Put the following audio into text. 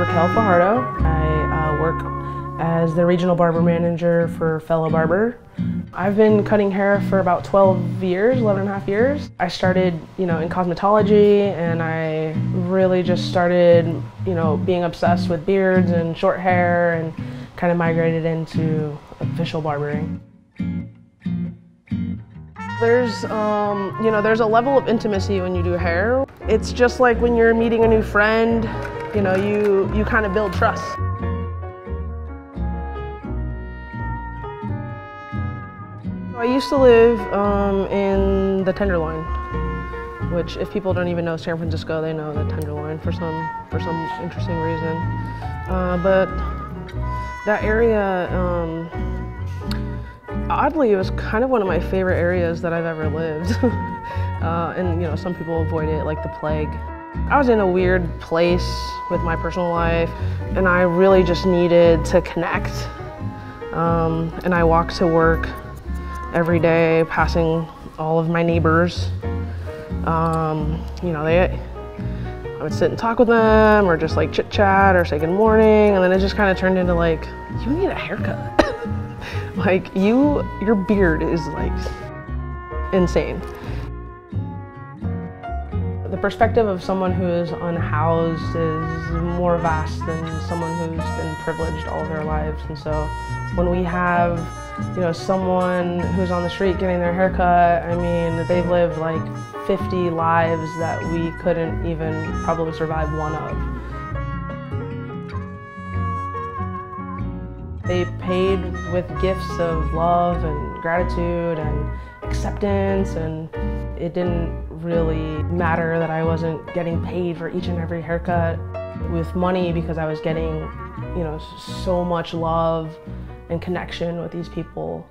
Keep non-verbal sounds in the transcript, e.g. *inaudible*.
Raquel Fajardo. I uh, work as the regional barber manager for Fellow Barber. I've been cutting hair for about 12 years, 11 and a half years. I started, you know, in cosmetology and I really just started, you know, being obsessed with beards and short hair and kind of migrated into official barbering. There's, um, you know, there's a level of intimacy when you do hair. It's just like when you're meeting a new friend, you know, you, you kind of build trust. I used to live um, in the Tenderloin, which if people don't even know San Francisco, they know the Tenderloin for some, for some interesting reason. Uh, but that area, um, oddly, it was kind of one of my favorite areas that I've ever lived. *laughs* uh, and you know, some people avoid it like the plague. I was in a weird place with my personal life, and I really just needed to connect. Um, and I walked to work every day, passing all of my neighbors. Um, you know, they, I would sit and talk with them or just like chit chat or say good morning. And then it just kind of turned into like, you need a haircut. *laughs* like you, your beard is like insane. The perspective of someone who is unhoused is more vast than someone who's been privileged all their lives. And so when we have, you know, someone who's on the street getting their haircut, I mean, they've lived like 50 lives that we couldn't even probably survive one of. They paid with gifts of love and gratitude and acceptance and it didn't really matter that I wasn't getting paid for each and every haircut with money because I was getting, you know, so much love and connection with these people.